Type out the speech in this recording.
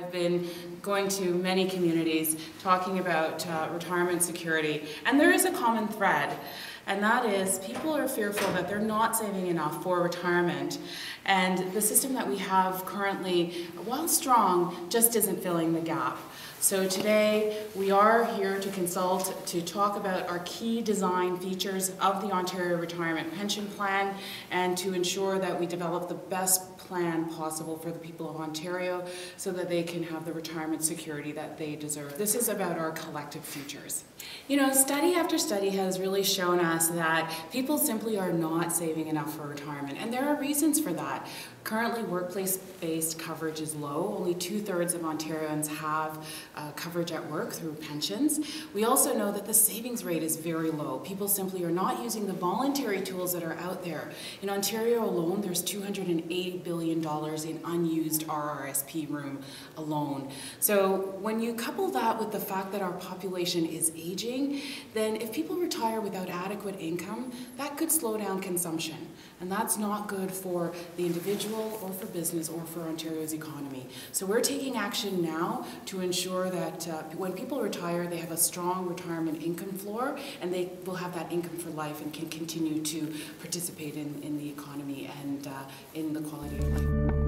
I've been going to many communities talking about uh, retirement security, and there is a common thread, and that is people are fearful that they're not saving enough for retirement, and the system that we have currently, while strong, just isn't filling the gap. So today we are here to consult to talk about our key design features of the Ontario Retirement Pension Plan and to ensure that we develop the best plan possible for the people of Ontario so that they can have the retirement security that they deserve. This is about our collective futures. You know, study after study has really shown us that people simply are not saving enough for retirement, and there are reasons for that. Currently, workplace-based coverage is low. Only two-thirds of Ontarians have uh, coverage at work through pensions. We also know that the savings rate is very low. People simply are not using the voluntary tools that are out there. In Ontario alone, there's $280 billion in unused RRSP room alone. So when you couple that with the fact that our population is aging, then if people retire without adequate income, that could slow down consumption. And that's not good for the individual or for business or for Ontario's economy. So we're taking action now to ensure that uh, when people retire, they have a strong retirement income floor and they will have that income for life and can continue to participate in, in the economy and uh, in the quality of life.